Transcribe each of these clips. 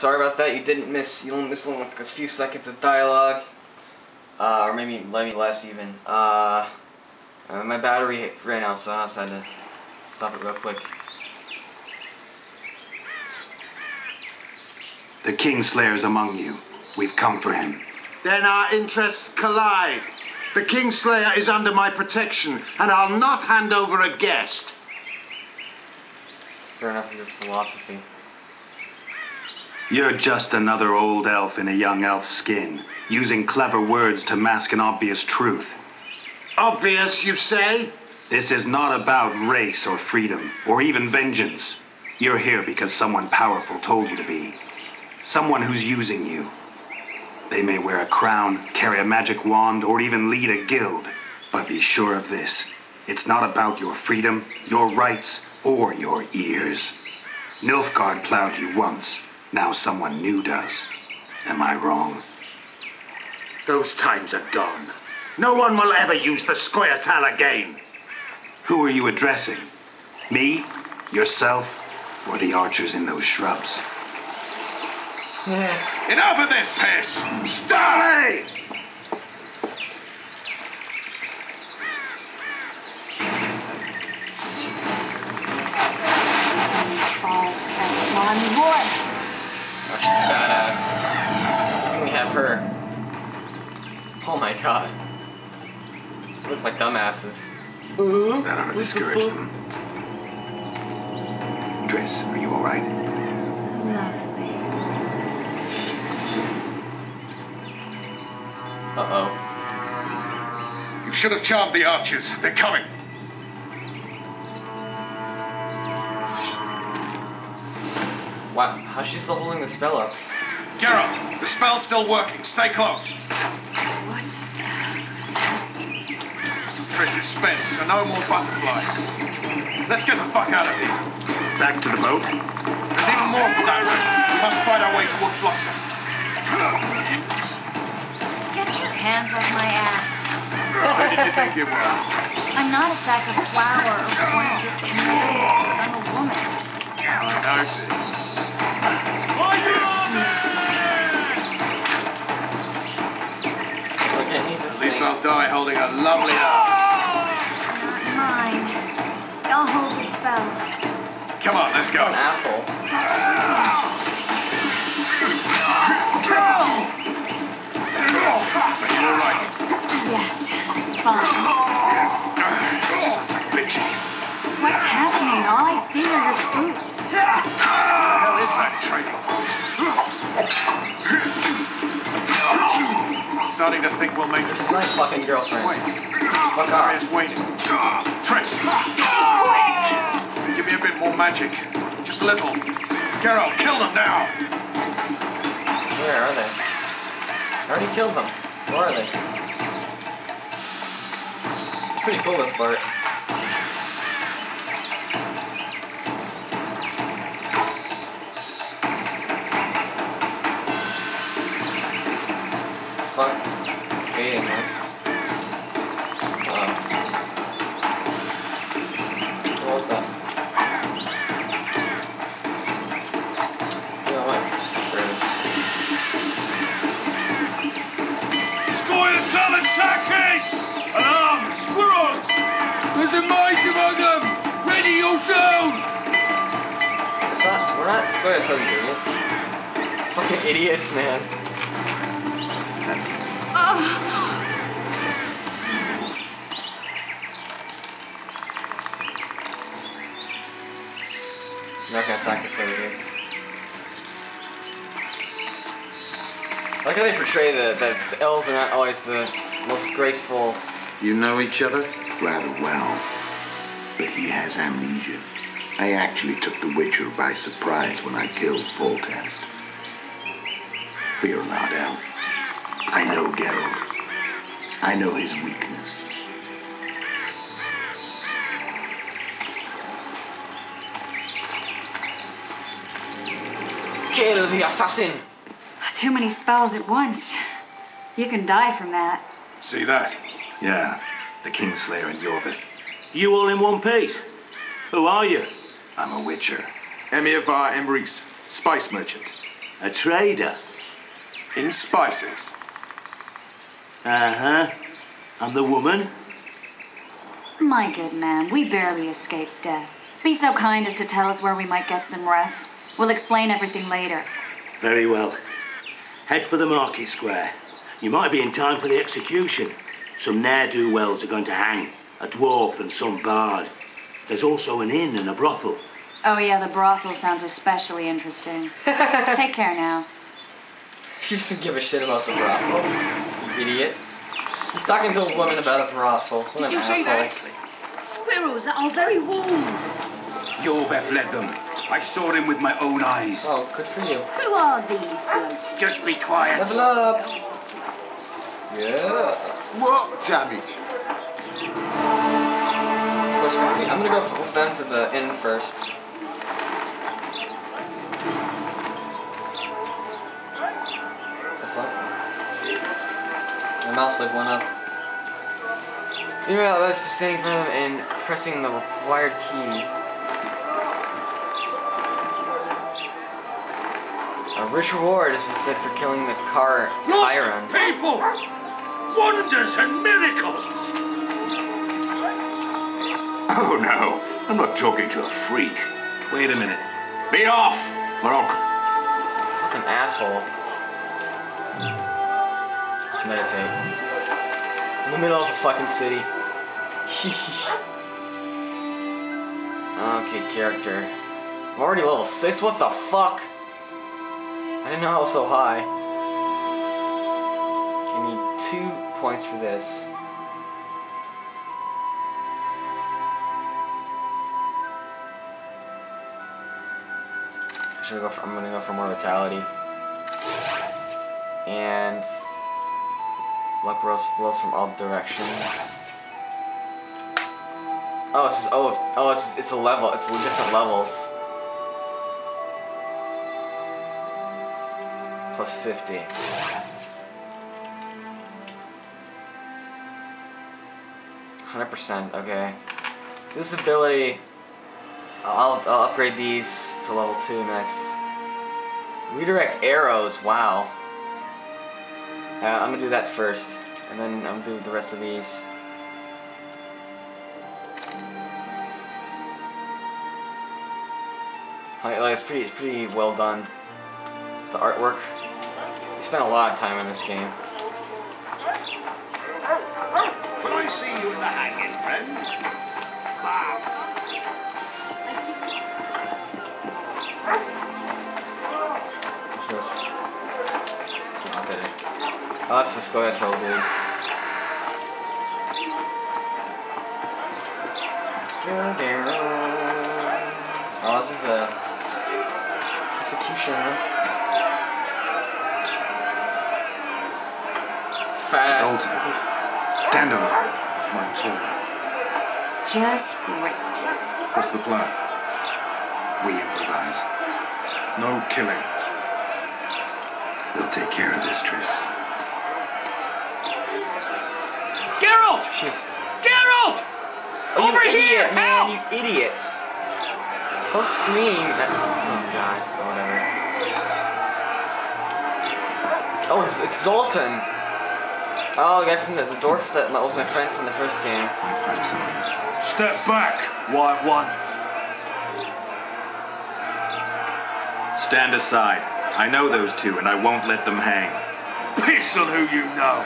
Sorry about that. You didn't miss. You only missed one like a few seconds of dialogue, uh, or maybe maybe less even. Uh, uh, my battery ran out, so I just had to stop it real quick. The Kingslayer's among you. We've come for him. Then our interests collide. The Kingslayer is under my protection, and I'll not hand over a guest. Fair enough, your philosophy. You're just another old elf in a young elf's skin, using clever words to mask an obvious truth. Obvious, you say? This is not about race or freedom, or even vengeance. You're here because someone powerful told you to be. Someone who's using you. They may wear a crown, carry a magic wand, or even lead a guild. But be sure of this. It's not about your freedom, your rights, or your ears. Nilfgaard plowed you once. Now someone new does. Am I wrong? Those times are gone. No one will ever use the Scoia'tael again. Who are you addressing? Me? Yourself? Or the archers in those shrubs? Enough of this, Hiss! Starley! balls have one what? Her. Oh my god. Look like dumbasses. That ought to discourage them. Triss, are you alright? Lovely. Uh oh. You should have charmed the archers. They're coming. Wow, how's she still holding the spell up? Geralt, the spell's still working. Stay close. What? Triss is spent, so no more butterflies. Let's get the fuck out of here. Back to the boat? There's even more of that. We must fight our way toward Flotsam. Get your hands off my ass. Who did you think it was? I'm not a sack of flour or one of your. I'm a woman. I noticed. At least. I'll die holding a lovely arm. Not mine. I'll hold the spell. Come on, let's go. An asshole. Are you alright? Yes. Fine. Bitches. What's happening? All I Starting to think we'll make it. She's fucking girlfriend. Wait, Fuck off. Marius waiting. Triss, give me a bit more magic. Just a little. Geralt, kill them now. Where are they? I already killed them. Where are they? It's pretty cool this part. Fuck. There's a mike among them! Ready yourselves! It's not. We're not square idiots. Fucking idiots, man. I'm not gonna attack this lady. dude. I like how they portray the, the, the elves are not always the most graceful. You know each other? Rather well, but he has amnesia. I actually took the Witcher by surprise when I killed Foltest. Fear not, Elf. I know Geralt. I know his weakness. Kill the assassin! Too many spells at once. You can die from that. See that? Yeah, the Kingslayer and Iorveth. You all in one piece? Who are you? I'm a witcher. Emir Var Emrys, spice merchant. A trader. In spices. Uh huh. And the woman? My good man, we barely escaped death. Be so kind as to tell us where we might get some rest. We'll explain everything later. Very well. Head for the market square. You might be in time for the execution. Some ne'er-do-wells are going to hang. A dwarf and some bard. There's also an inn and a brothel. Oh yeah, the brothel sounds especially interesting. Take care now. She doesn't give a shit about the brothel. You idiot. He's talking to a woman about a brothel. What an asshole. Squirrels are all very wolves. Iorveth led them. I saw him with my own eyes. Oh, good for you. Who are these? Just be quiet. Level up! Yeah. What? Damn it. Push me. I'm gonna go with them to the inn first. The fuck? My mouse like went up. Meanwhile, I was standing in front of them and pressing the required key. A rich reward has been set for killing the car Chiron. people! Wonders and miracles! Oh no, I'm not talking to a freak. Wait a minute. Be off! Or I'll... Fucking asshole. Let's meditate. In the middle of the fucking city. okay, character. I'm already level 6? What the fuck? I didn't know I was so high. Two points for this. Go for, I'm gonna go for more vitality. And luck rose blows from all directions. Oh, it's just, oh oh it's it's a level. It's different levels. Plus fifty. Hundred percent. Okay. So this ability, I'll I'll upgrade these to level two next. Redirect arrows. Wow. Uh, I'm gonna do that first, and then I'm gonna do the rest of these. Like, it's pretty, it's pretty well done. The artwork. They spent a lot of time on this game. See you in the hanging, friend? What's this? I'll get it. Oh, that's the Scoia'tael dude. Oh, this is the execution. Huh? It's fast. Zoltan. Dandelion, my. Just great. What's the plan? We improvise. No killing. We'll take care of this, Triss. Geralt! Jeez. Geralt! Oh, Over you here! idiot, man, Help! you idiot. Don't scream. That- oh god, whatever. Oh, it's, it's Zoltan. Oh, the guy from the, the dwarf that was my friend from the first game. Might find something. Step back, White One. Stand aside. I know those two, and I won't let them hang. Piss on who you know.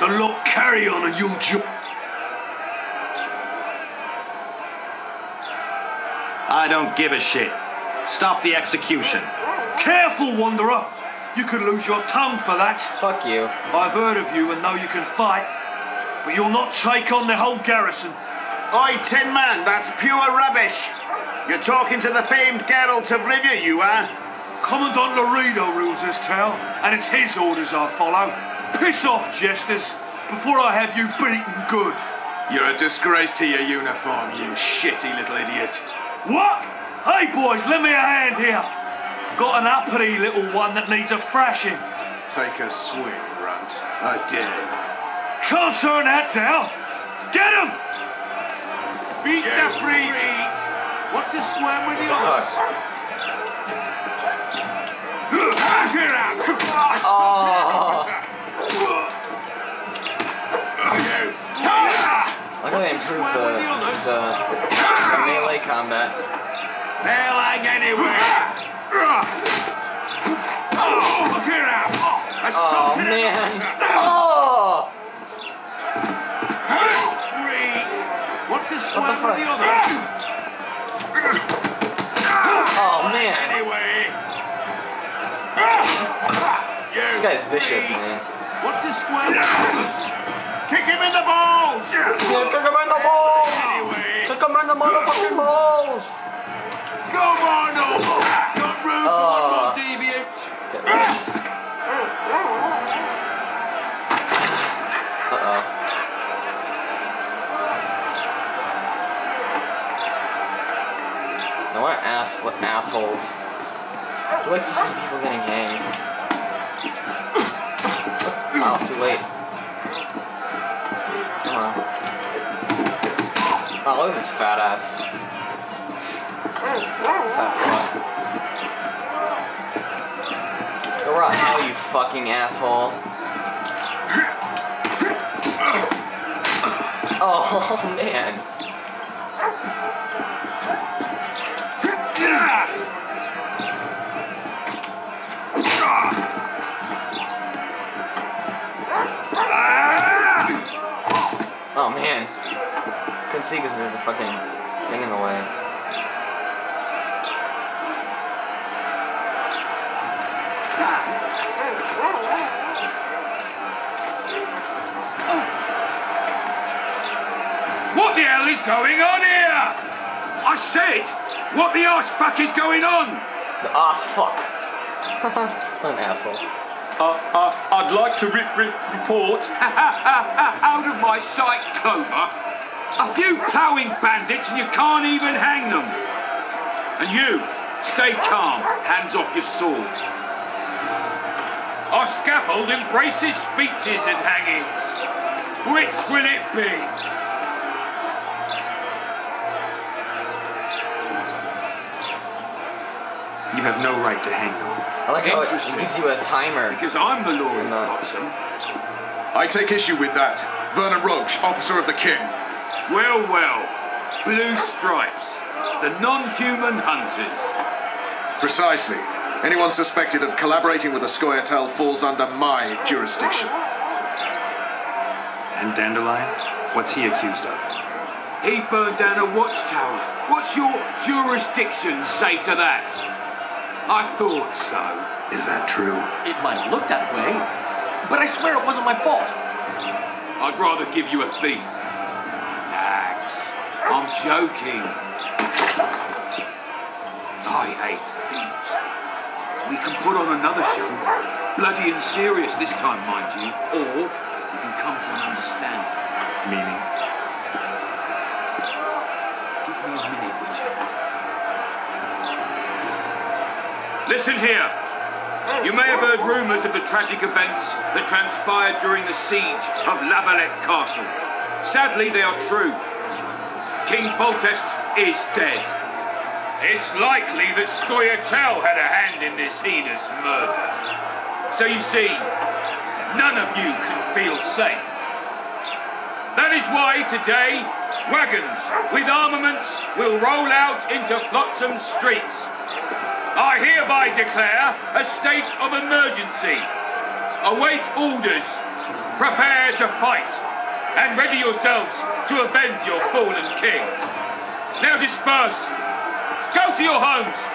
The lot carry on and you'll jo- I don't give a shit. Stop the execution. Careful, Wanderer. You could lose your tongue for that. Fuck you. I've heard of you and know you can fight, but you'll not take on the whole garrison. Oi, Tin Man, that's pure rubbish. You're talking to the famed Geralt of Rivia, you are. Commandant Loredo rules this town, and it's his orders I follow. Piss off, jesters, before I have you beaten good. You're a disgrace to your uniform, you shitty little idiot. What? Hey, boys, lend me a hand here. Got an uppity little one that needs a thrashing. Take a swing, runt. I dare you. Can't turn that down. Get him! Beat the freak. What to square with the Fuck. Oh. others? Oh. Look how they improved the, the, the melee combat. They're like anywhere. Oh, look at that. Oh man. Oh. Freak. What What swell the fuck? the others? Oh man. Anyway. This guy's vicious, man. What the others? Kick him in the balls. Yeah, kick him in the balls. Anyway. Kick him in the motherfucking balls. Come on, over. Got room for one Uh. more deviant. Uh oh. I want to ask what assholes. Likes to see people getting hanged? Oh, it's too late. Come on. Oh, look at this fat ass. Fat fuck. Go rot hell, you fucking asshole. Oh, man. Oh, man. Couldn't see because there's a fucking thing in the way. What the hell is going on here? I said, what the arse fuck is going on? The ass fuck. what an asshole. Uh, uh, I'd like to re- re- report out of my sight, Clover. A few ploughing bandits and you can't even hang them. And you, stay calm, hands off your sword. Our scaffold embraces speeches and hangings. Which will it be? You have no right to hang them. I like how it, it gives you a timer. Because I'm the law in No. Watson. I take issue with that. Vernon Roche, officer of the king. Well, well. Blue stripes. The non-human hunters. Precisely. Anyone suspected of collaborating with the Scoia'tael falls under my jurisdiction. And Dandelion? What's he accused of? He burned down a watchtower. What's your jurisdiction say to that? I thought so. Is that true? It might look that way, but I swear it wasn't my fault. I'd rather give you a thief. I'm joking. I hate thieves. We can put on another show. Bloody and serious this time, mind you. Or we can come to an understanding. Meaning? Give me a minute, Witcher. Listen here. You may have heard rumours of the tragic events that transpired during the siege of La Valette Castle. Sadly, they are true. King Foltest is dead. It's likely that Scoia'tael had a hand in this heinous murder. So you see, none of you can feel safe. That is why today, wagons with armaments will roll out into Flotsam streets. I hereby declare a state of emergency. Await orders. Prepare to fight. And ready yourselves to avenge your fallen king. Now disperse. Go to your homes.